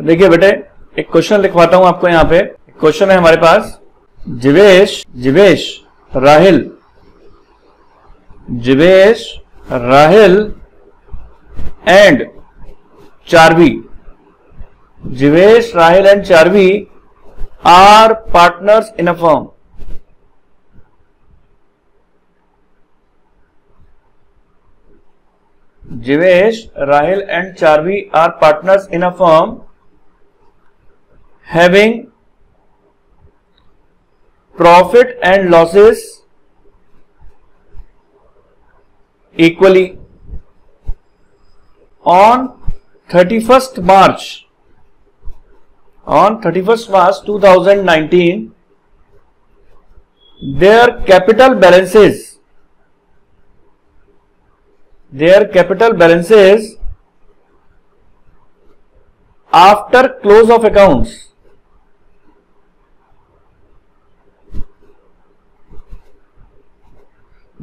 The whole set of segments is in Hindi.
देखिए बेटे एक क्वेश्चन लिखवाता हूँ आपको यहाँ पे। क्वेश्चन है हमारे पास। Jivesh Jivesh Rahil. Jivesh Rahil and Charvi. Jivesh Rahil and Charvi are partners in a form Jivesh, Rahil and Charvi are partners in a firm. Having profit and losses equally. On 31st March, on 31st March 2019, their capital balances their capital balances after close of accounts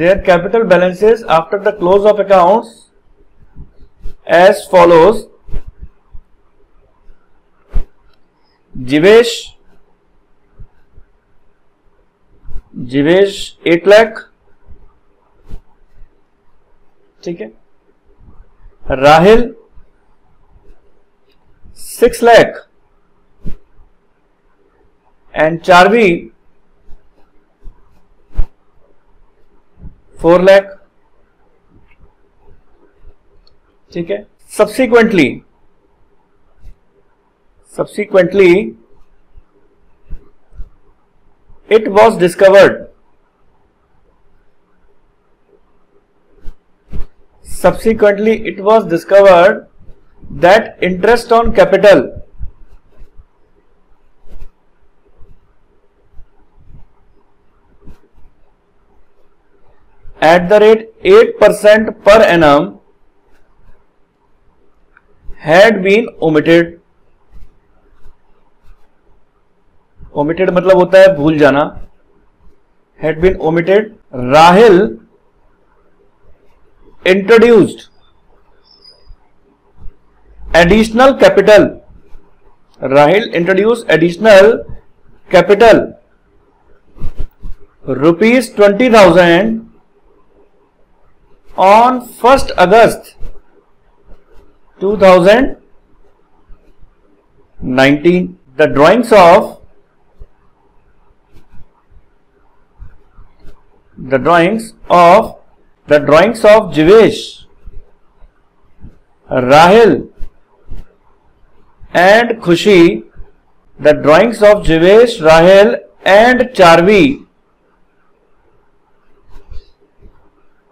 their capital balances after the close of accounts as follows Jivesh Jivesh 8 lakh ठीक है Rahil six lakh and Charvi four lakh. ठीक है? Subsequently subsequently it was discovered subsequently it was discovered that interest on capital at the rate eight percent per annum had been omitted omitted मतलब होता है भूल जाना। Had been omitted Rahil introduced additional capital Rahil introduce additional capital rupees twenty thousand on 1st august 2019 the drawings of the drawings of the drawings of Jivesh, Rahil and Khushi, the drawings of Jivesh, Rahil and Charvi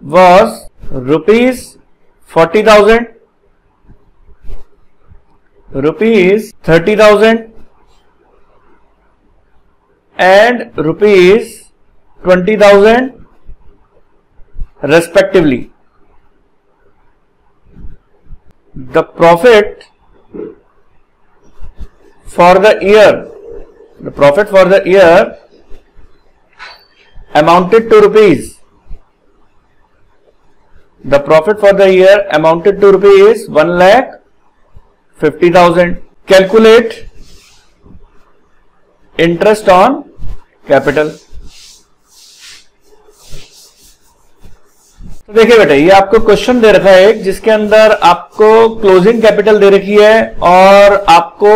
was rupees 40,000, rupees 30,000 and rupees 20,000 respectively. The profit for the year, the profit for the year amounted to rupees. The profit for the year amounted to rupees 1 lakh 50,000. Calculate interest on capital. तो देखिए बेटा ये आपको क्वेश्चन दे रखा है एक जिसके अंदर आपको क्लोजिंग कैपिटल दे रखी है और आपको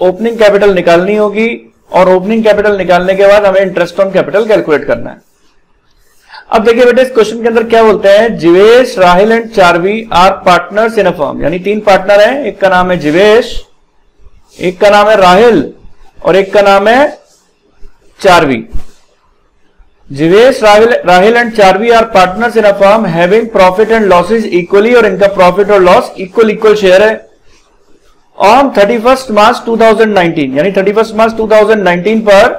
ओपनिंग कैपिटल निकालनी होगी और ओपनिंग कैपिटल निकालने के बाद हमें इंटरेस्ट ऑन कैपिटल कैलकुलेट करना है अब देखिए बेटे, इस क्वेश्चन के अंदर क्या बोलते हैं? Jivesh, Rahil and Charvi are partners in a form यानी तीन पार्टनर हैं। एक का नाम है जिवेश, एक का नाम है राहिल और एक का नाम है Charvi. Jivesh, Rahil Rahil and Charvi are partners in a firm having profit and losses equally और इनका प्रॉफिट और लॉस इक्वल इक्वल शेयर है। On thirty first March two thousand nineteen यानी thirty first March two thousand nineteen पर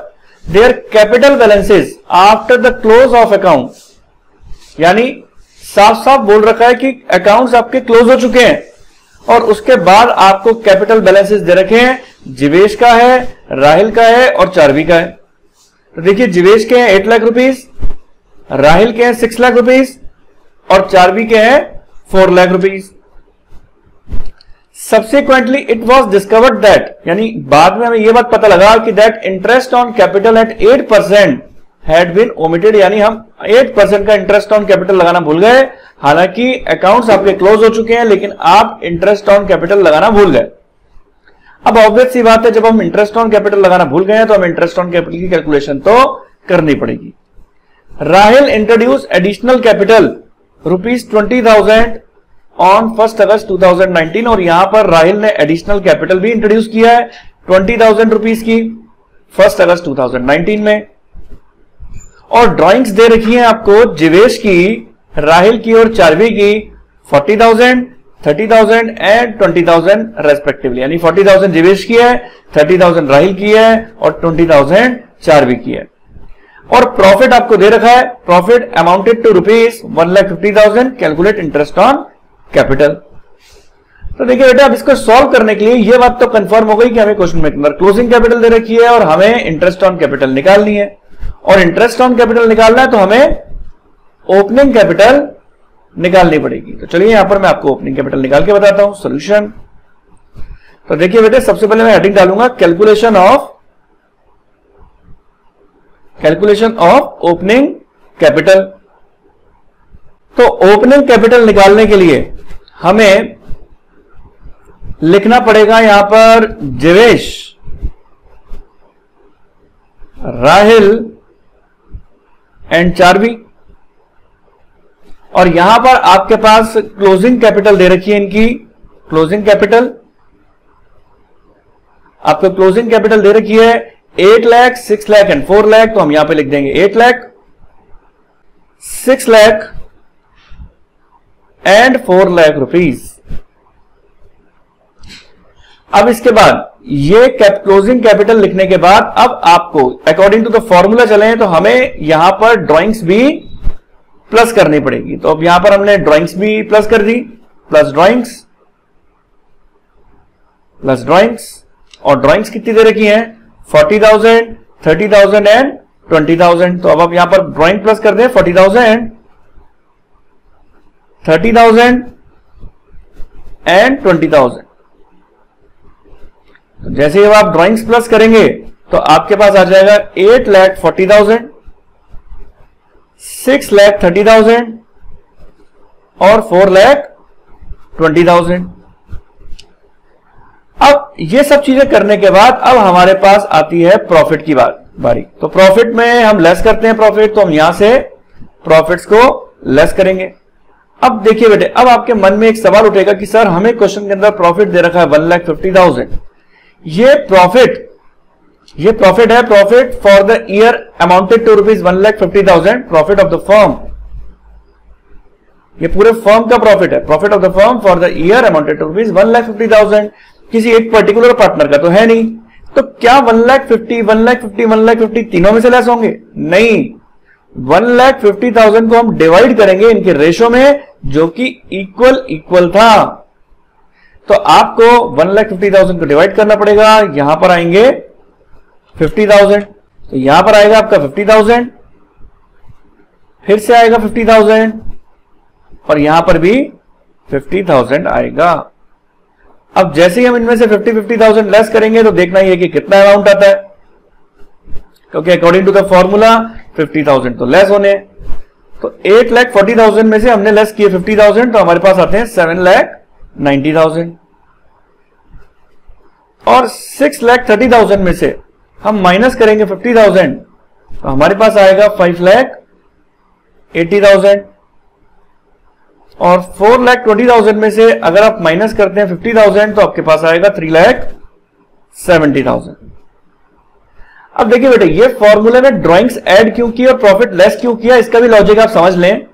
their capital balances after the close of account यानी साफ़ साफ़ बोल रखा है कि अकाउंट्स आपके क्लोज हो चुके हैं और उसके बाद आपको कैपिटल बैलेंसेज दे रखे हैं। जिवेश का है, राहिल का है और चारवी का है। तो देखिए, जिवेश के हैं एट लाख रुपीस राहिल के हैं सिक्स लाख रुपीस और चारवी के हैं four lakh rupees subsequently it was discovered that यानी बाद में हमें यह बात पता लगा कि that interest on capital at eight percent had been omitted यानी हम एट परसेंट का इंटरेस्ट ऑन कैपिटल लगाना भूल गए हालाँकि अकाउंट्स आपके क्लोज हो चुके हैं लेकिन आप इंटरेस्ट ऑन कैपिटल लगाना भूल गए अब ऑब्वियस सी बात है जब हम इंटरेस्ट ऑन कैपिटल लगाना भूल गए हैं तो हम इंटरेस्ट ऑन कैपिटल की कैलकुलेशन तो करनी पड़ेगी Rahil introduce additional capital rupees twenty thousand on first August 2019 और यहाँ पर राहिल ने एडिशनल कैपिटल भी इंट्रोड्यूस किया है ट्वेंटी थाउज़ेंड रुपीज़ की फ़र्स्ट अगस्त 2019 में। और ड्राइंग्स दे रखी हैं आपको जिवेश की, राहिल की और चारवी की forty thousand thirty thousand and twenty thousand respectively यानी फोर्टी थाउज़ेंड जिवेश की है थर्टी थाउज़ेंड राहिल की है और ट्वेंटी थाउज़ेंड चारवी की है। और प्रॉफिट आपको दे रखा है profit amounted to rupees one lakh fifty thousand calculate interest on capital. तो देखिए बेटा, अब इसको सॉल्व करने के लिए ये बात तो कंफर्म हो गई कि हमें क्वेश्चन में अंदर क्लोजिंग कैपिटल दे रखी है और हमें इंटरेस्ट ऑन कैपिटल निकालनी है। और इंटरेस्ट ऑन कैपिटल निकालना है तो हमें ओपनिंग कैपिटल निकालनी पड़ेगी। तो चलिए यहाँ पर मैं आपको ओपनिंग कैपिटल निकाल के बताता हूँ सोल्यूशन तो देखिए बेटे, सबसे पहले मैं हेडिंग डालूँगा calculation of calculation of opening capital तो ओपनिंग कैपिटल निकालने के लिए हमें लिखना पड़ेगा यहाँ पर जवेश, राहिल एंड चारवी। और यहाँ पर आपके पास क्लोजिंग कैपिटल दे रखी है इनकी। क्लोजिंग कैपिटल आपको क्लोजिंग कैपिटल दे रखी है eight lakh six lakh and four lakh तो हम यहाँ पे लिख देंगे eight lakh six lakh and four lakh rupees अब इसके बाद, ये कैप क्लोजिंग कैपिटल लिखने के बाद, अब आपको अकॉर्डिंग टू द फॉर्मूला चले तो हमें यहाँ पर ड्राइंग्स भी प्लस करनी पड़ेगी। तो अब यहाँ पर हमने ड्राइंग्स भी प्लस कर दी प्लस ड्राइंग्स प्लस ड्राइंग्स और ड्राइंग्स कितनी दे रखी हैं? Forty thousand thirty thousand and twenty thousand तो अब आप यहाँ पर ड्राइंग प्लस कर दें forty thousand thirty thousand and twenty thousand जैसे ही आप ड्राइंग्स प्लस करेंगे तो आपके पास आ जाएगा eight lakh forty thousand six lakh thirty thousand और फोर लैख ट्वेंटी थाउज़ेंड अब ये सब चीज़ें करने के बाद अब हमारे पास आती है प्रॉफिट की बात, बारी। तो प्रॉफिट में हम लेस करते हैं प्रॉफिट तो हम यहाँ से प्रॉफिट्स को लेस करेंगे। अब देखिए बेटे, अब आपके मन में एक सवाल उठेगा कि सर, हमें क्वेश्चन के अंदर प्रॉफिट दे रखा है वन लाख फिफ्टी थाउज़ेंड ये प्रॉफिट ये प्रॉफिट है profit for the year amounted to rupees one lakh fifty thousand profit of the firm ये पूरे फर्म का प्रॉफिट है। Profit of the firm for the year amounted to rupees one lakh fifty thousand किसी एक पर्टिकुलर पार्टनर का तो है नहीं। तो क्या one lakh fifty one lakh fifty one lakh fifty तीनों में से लेस होंगे? नहीं। वन लाख फिफ्टी थाउज़ेंड को हम डिवाइड करेंगे इनके रेशो में। जो कि इक्वल इक्वल था। तो आपको वन लाख फिफ्टी थाउज़ेंड को डिवाइड करना पड़ेगा। यहाँ पर आएँगे फिफ्टी थाउज़ेंड तो यहाँ पर आएगा आपका फिफ्टी थाउज़ेंड फिर से आएगा फिफ्टी थाउज़ेंड और यहाँ पर भी फिफ्टी थाउज़ेंड आएगा। अब जैसे ही हम इनमें से फिफ्टी फिफ्टी थाउज़ेंड लेस करेंगे तो देखना ही है कि कितना अमाउंट आता है। क्योंकि according to the formula fifty thousand तो लेस होने। तो एट लैख फोर्टी थाउज़ेंड में से हमने लेस किए फिफ्टी थाउज़ेंड तो हमारे पास आते हैं सेवन लैख नाइन्टी थाउज़ेंड और सिक्स लैख थर्टी थाउज़ेंड में से हम माइनस करेंगे फिफ्टी थाउज़ेंड तो हमारे पास आएगा फाइव लैख एट्टी थाउज़ेंड और फोर लैख ट्वेंटी थाउज़ेंड में से अगर आप माइनस करते हैं फिफ्टी थाउज़ेंड तो आपके पास आएगा थ्री लैख सेवेंटी थाउज़ेंड अब देखिए बेटे, ये फॉर्मूले में ड्राइंग्स ऐड क्यों की और प्रॉफिट लेस क्यों किया, इसका भी लॉजिक आप समझ लें।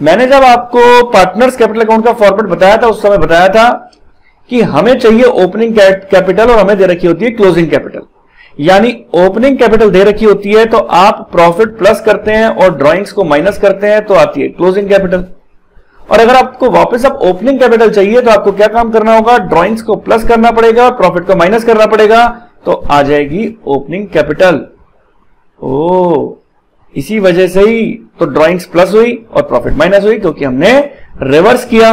मैंने जब आपको पार्टनर्स कैपिटल अकाउंट का फॉर्मेट बताया था, उस समय बताया था कि हमें चाहिए ओपनिंग कैपिटल और हमें दे रखी होती है क्लोजिंग कैपिटल यानी ओपनिंग कैपिटल दे रखी होती है तो आप प्रॉफिट प्लस करते हैं और ड्राइंग्स को माइनस करते हैं तो आती है क्लोजिंग कैपिटल और अगर आपको वापस अब ओपनिंग कैपिटल चाहिए तो आपको क्या काम करना होगा? ड्राइंग्स को प्लस करना पड़ेगा प्रॉफिट को माइनस करना पड़ेगा। तो आ जाएगी ओपनिंग कैपिटल ओ इसी वजह से ही तो ड्राइंग्स प्लस हुई और प्रॉफिट माइनस हुई क्योंकि हमने रिवर्स किया।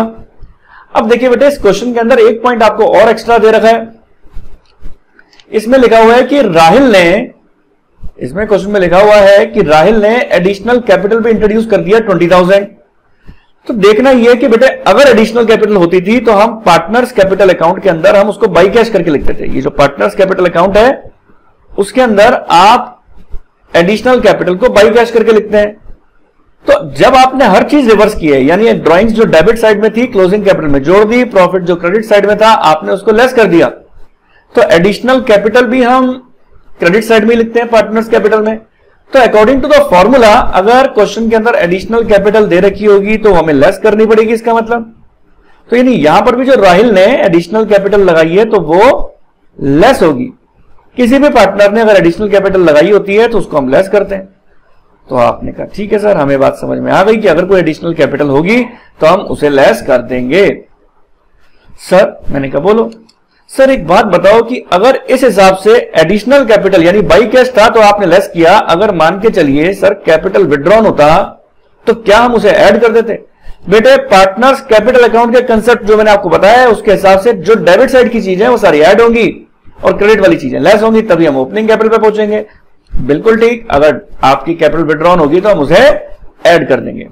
अब देखिए बेटे, इस क्वेश्चन के अंदर एक पॉइंट आपको और एक्स्ट्रा दे रखा है। इसमें लिखा हुआ है कि राहिल ने, इसमें क्वेश्चन में लिखा हुआ है कि राहिल ने एडिशनल कैपिटल भी इंट्रोड्यूस कर दिया ट्वेंटी थाउज़ेंड तो देखना यह कि बेटे, अगर एडिशनल कैपिटल होती थी तो हम पार्टनर्स कैपिटल अकाउंट के अंदर हम उसको बाई कैश करके लिखते थे। ये जो पार्टनर्स कैपिटल अकाउंट है, उसके अंदर आप एडिशनल कैपिटल को बाई कैश करके लिखते हैं। तो जब आपने हर चीज़ रिवर्स की है, यानी ड्राइंग्स जो डेबिट साइड में थी क्लोजिंग कैपिटल में जोड़ दी प्रॉफिट जो क्रेडिट साइड में था, आपने उसको लेस कर दिया। तो एडिशनल कैपिटल भी हम क्रेडिट साइड में लिखते हैं पार्टनर्स कैपिटल में। तो अकॉर्डिंग टू द फॉर्मूला अगर क्वेश्चन के अंदर एडिशनल कैपिटल दे रखी होगी तो हमें लेस करनी पड़ेगी इसका मतलब। तो यानी यहाँ पर भी जो राहिल ने एडिशनल कैपिटल लगाई है तो वो लेस होगी। किसी भी पार्टनर ने अगर एडिशनल कैपिटल लगाई होती है तो उसको हम लेस करते हैं। तो आपने कहा, ठीक है सर, हमें बात समझ में आ गई कि अगर कोई एडिशनल कैपिटल होगी तो हम उसे लेस कर देंगे। सर, मैंने कहा, बोलो। सर, एक बात बताओ कि अगर इस हिसाब से एडिशनल कैपिटल यानी बाई कैश था तो आपने लेस किया, अगर मान के चलिए, सर कैपिटल विड्रॉन होता तो क्या हम उसे ऐड कर देते? बेटे पार्टनर्स कैपिटल अकाउंट के कंसेप्ट जो मैंने आपको बताया है, उसके हिसाब से जो डेबिट साइड की चीज़ें वो सारी ऐड होंगी और क्रेडिट वाली चीज़ें लेस होंगी, तभी हम ओपनिंग कैपिटल पे पहुँचेंगे। बिल्कुल ठीक, अगर आपकी कैपिटल विड्रॉन होगी तो हम उसे ऐड कर देंगे।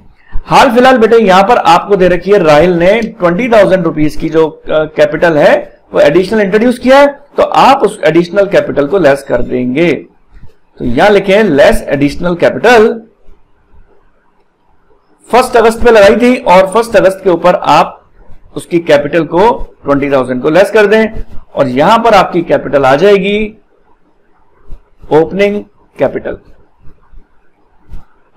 हाल फ़िलहाल बेटे, यहाँ पर आपको दे रखी है, राहिल ने ट्वेंटी थाउज़ेंड रुपीज़ की जो कैपिटल है वो एडिशनल इंट्रोड्यूस किया है तो आप उस एडिशनल कैपिटल को लेस कर देंगे। तो यहाँ लिखे less additional capital first August पे लगाई थी, और फ़र्स्ट अगस्त के ऊपर आप उसकी कैपिटल को ट्वेंटी थाउज़ेंड को लेस कर दें, और यहाँ पर आपकी कैपिटल आ जाएगी ओपनिंग कैपिटल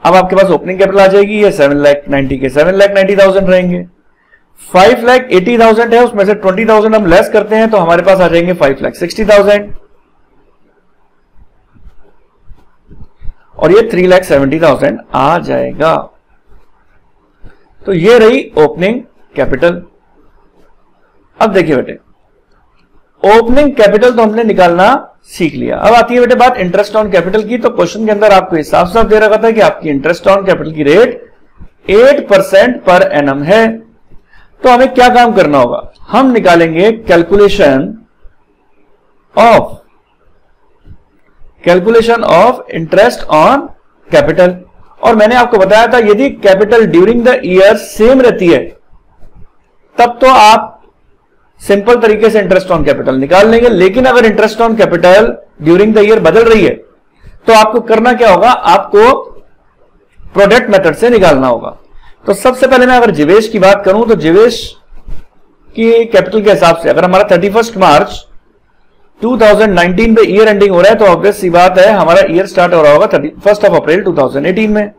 अब आपके पास ओपनिंग कैपिटल आ जाएगी, ये सेवन लैख नाइन्टी के सेवन लैख नाइन्टी थाउज़ेंड रहेंगे। फाइव लैख एटी थाउज़ेंड है, उसमें से ट्वेंटी थाउज़ेंड हम लेस करते हैं तो हमारे पास आ जाएँगे फाइव लैख सिक्सटी थाउज़ेंड। और ये थ्री लैख सेवेंटी थाउज़ेंड आ जाएगा। तो ये रही ओपनिंग कैपिटल अब देखिए बेटे ओपनिंग कैपिटल तो हमने निकालना सीख लिया। अब आती है बेटे बात इंटरेस्ट ऑन कैपिटल की तो क्वेश्चन के अंदर आपको साफ़ साफ़ दे रखा था कि आपकी इंटरेस्ट ऑन कैपिटल की रेट एट परसेंट पर एनम है। तो हमें क्या काम करना होगा? हम निकालेंगे calculation of calculation of interest on capital और मैंने आपको बताया था, यदि capital during the year same रहती है, तब तो आप सिंपल तरीके से इंटरेस्ट ऑन कैपिटल निकाल लेंगे। लेकिन अगर interest on capital during the year बदल रही है तो आपको करना क्या होगा? आपको प्रोडक्ट मेथड से निकालना होगा। तो सबसे पहले मैं अगर जिवेश की बात करूँ तो जिवेश की कैपिटल के हिसाब से, अगर हमारा थर्टी फ़र्स्ट मार्च 2019 पे ईयर एंडिंग हो रहा है तो ऑब्वियस सी बात है, हमारा ईयर स्टार्ट हो रहा होगा थर्टी फ़र्स्ट ऑफ़ अप्रैल 2018 में।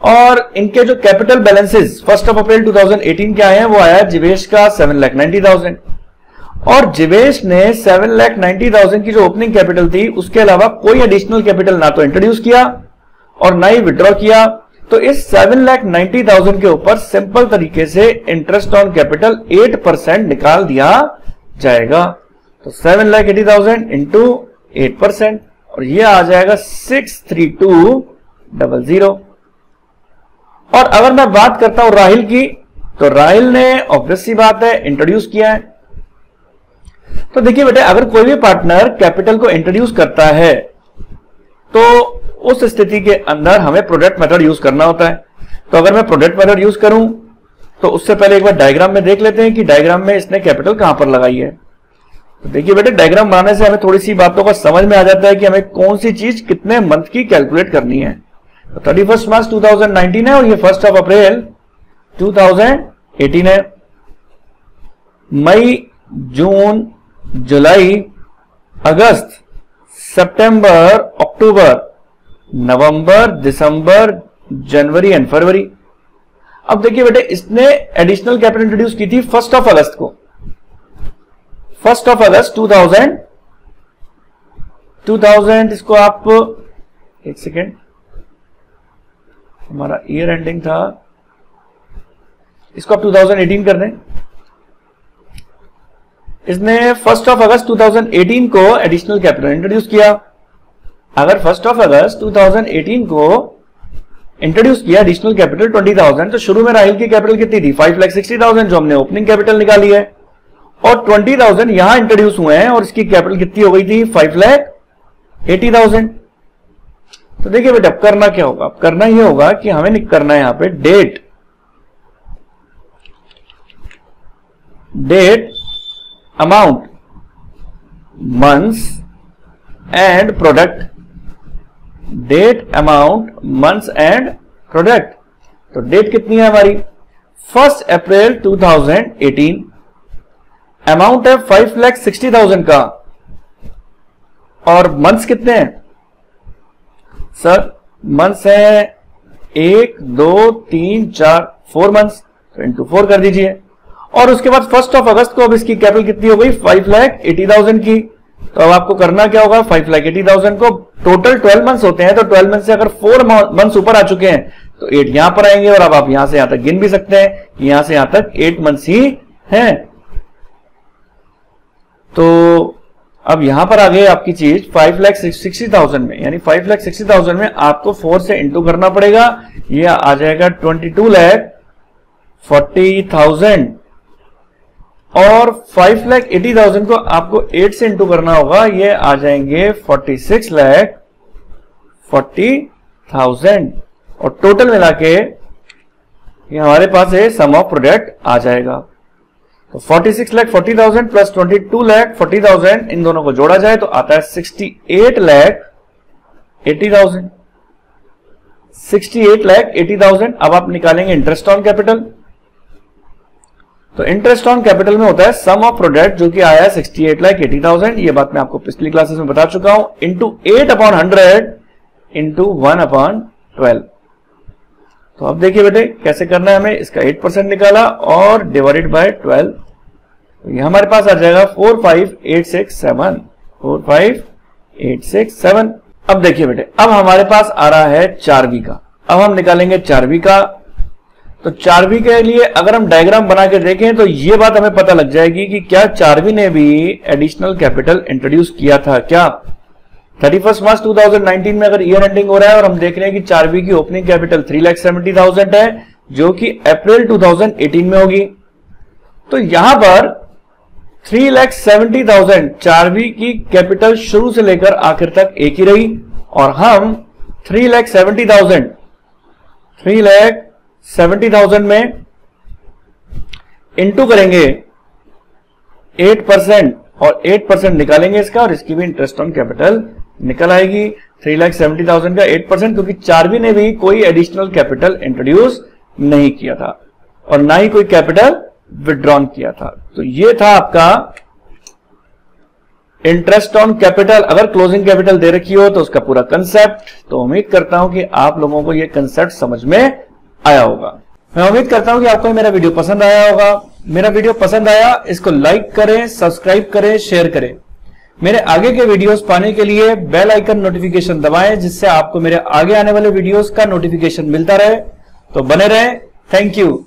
और इनके जो capital balances first of April 2018 के आए हैं, वो आया जिवेश का सेवन लैख नाइन्टी थाउज़ेंड और जिवेश ने सेवन लैख नाइन्टी थाउज़ेंड की जो ओपनिंग कैपिटल थी, उसके अलावा कोई एडिशनल कैपिटल ना तो इंट्रोड्यूस किया और ना ही विड्रॉ किया। तो इस सेवन लैख नाइन्टी थाउज़ेंड के ऊपर सिंपल तरीके से interest on capital eight percent निकाल दिया जाएगा। तो seven lakh eighty thousand into eight percent और ये आ जाएगा six three two double zero और अगर मैं बात करता हूँ राहिल की तो राहिल ने ऑब्वियसली बात है इंट्रोड्यूस किया है। तो देखिए बेटे, अगर कोई भी पार्टनर कैपिटल को इंट्रोड्यूस करता है तो उस स्थिति के अंदर हमें प्रोडक्ट मेथड यूज़ करना होता है। तो अगर मैं प्रोडक्ट मेथड यूज़ करूँ तो उससे पहले एक बार डायग्राम में देख लेते हैं कि डायग्राम में इसने कैपिटल कहाँ पर लगाई है। तो देखिए बेटे डायग्राम बनाने से हमें थोड़ी सी बातों का समझ में आ जाता है कि हमें कौन सी चीज़ कितने मंथ की कैलकुलेट करनी है। थर्टी फ़र्स्ट मार्च टू है और ये फ़र्स्ट ऑफ़ अप्रैल 2018 है। मई, जून, जुलाई, अगस्त, सितंबर, अक्टूबर नवंबर, दिसंबर, जनवरी एंड फरवरी। अब देखिए बेटे, इसने एडिशनल कैपिटल इंट्रोड्यूस की थी फ़र्स्ट ऑफ़ अगस्त को। फ़र्स्ट ऑफ़ अगस्त 2000 2000 इसको आप, एक सेकेंड हमारा ईयर एंडिंग था। इसको आप 2018 कर दें। इसने फ़र्स्ट ऑफ़ अगस्त 2018 को एडिशनल कैपिटल इंट्रोड्यूस किया। अगर फ़र्स्ट ऑफ़ अगस्त 2018 को इंट्रोड्यूस किया एडिशनल कैपिटल ट्वेंटी थाउज़ेंड तो शुरू में राहिल की कैपिटल कितनी थी? फाइव लाख सिक्सटी थाउज़ेंड जो हमने ओपनिंग कैपिटल निकाली है। और ट्वेंटी थाउज़ेंड यहाँ इंट्रोड्यूस हुए हैं और इसकी कैपिटल कितनी हो गई थी? फाइव लाख एटी थाउज़ेंड तो देखिए बेटा, अब करना क्या होगा? अब करना यह होगा कि हमें करना है यहाँ पे date date amount months and product date amount months and product तो डेट कितनी है हमारी? फ़र्स्ट अप्रैल 2018 अमाउंट है फाइव लैख सिक्सटी थाउज़ेंड का. और मंथ्स कितने हैं? सर मंथ्स है एक, दो, तीन, चार फोर मंथ्स तो इंटू फोर कर दीजिए. और उसके बाद फ़र्स्ट ऑफ़ अगस्त को अब इसकी कैपिटल कितनी हो गई? फाइव लैख एटी थाउज़ेंड की. तो अब आपको करना क्या होगा? फाइव लाख एटी थाउज़ेंड को टोटल ट्वेल्व मंथ्स होते हैं तो ट्वेल्व मंथ से अगर फोर मंथ्स ऊपर आ चुके हैं तो एट यहाँ पर आएँगे और अब आप यहाँ से यहाँ तक गिन भी सकते हैं यहाँ से यहाँ तक एट मंथ्स ही हैं। तो अब यहाँ पर आ गई आपकी चीज़ फाइव लैख सिक्सटी थाउज़ेंड में, यानी फाइव लैख सिक्सटी थाउज़ेंड में आपको फोर से इंटू करना पड़ेगा। ये आ जाएगा twenty two lakh forty thousand और फाइव लैख एटी थाउज़ेंड को आपको एट से इंटू करना होगा। ये आ जाएँगे forty six lakh forty thousand और टोटल मिला के ये हमारे पास है सम ऑफ़ प्रोडक्ट आ जाएगा। तो 46 lakh forty thousand plus 22 lakh forty thousand इन दोनों को जोड़ा जाए तो आता है 68 lakh eighty thousand sixty eight lakh eighty thousand अब आप निकालेंगे इंटरेस्ट ऑन कैपिटल तो इंटरेस्ट ऑन कैपिटल में होता है सम ऑफ़ प्रोडक्ट जो कि आया sixty eight lakh eighty thousand ये बात मैं आपको पिछली क्लासेस में बता चुका हूँ। Into eight upon hundred into one upon twelve तो अब देखिए बेटे, कैसे करना है हमें? इसका एट परसेंट निकाला और डिवाइडेड बाय ट्वेल्व तो ये हमारे पास आ जाएगा four five eight six seven four five eight six seven अब देखिए बेटे, अब हमारे पास आ रहा है चारवी का। अब हम निकालेंगे चारवी का। तो चारवी के लिए अगर हम डायग्राम बना के देखें तो ये बात हमें पता लग जाएगी कि क्या चारवी ने भी एडिशनल कैपिटल इंट्रोड्यूस किया था। क्या? थर्टी फ़र्स्ट मार्च टू में अगर ईयर एंडिंग हो रहा है और हम देख रहे हैं कि चारवी की opening capital three lakh seventy thousand है, जो कि अप्रैल 2018 में होगी। तो यहाँ पर three lakh seventy thousand Charvi की कैपिटल शुरू से लेकर आखिर तक एक ही रही और हम three lakh seventy thousand three lakh seventy thousand में इंटू करेंगे एट परसेंट और एट परसेंट निकालेंगे इसका और इसकी भी इंटरेस्ट ऑन कैपिटल निकल आएगी। थ्री लाख सेवेंटी थाउज़ेंड का एट परसेंट क्योंकि चारवी ने भी कोई एडिशनल कैपिटल इंट्रोड्यूस नहीं किया था और ना ही कोई कैपिटल विड्रॉन किया था। तो ये था आपका इंटरेस्ट ऑन कैपिटल अगर क्लोजिंग कैपिटल दे रखी हो तो उसका पूरा कंसेप्ट तो उम्मीद करता हूँ कि आप लोगों को यह कंसेप्ट समझ में आया होगा। मैं उम्मीद करता हूँ कि आपको मेरा वीडियो पसंद आया होगा। मेरा वीडियो पसंद आया, इसको लाइक करें सब्सक्राइब करें शेयर करें। मेरे आगे के वीडियोस पाने के लिए बेल आइकन नोटिफिकेशन दबाएँ, जिससे आपको मेरे आगे आने वाले वीडियोस का नोटिफिकेशन मिलता रहे। तो बने रहें। Thank you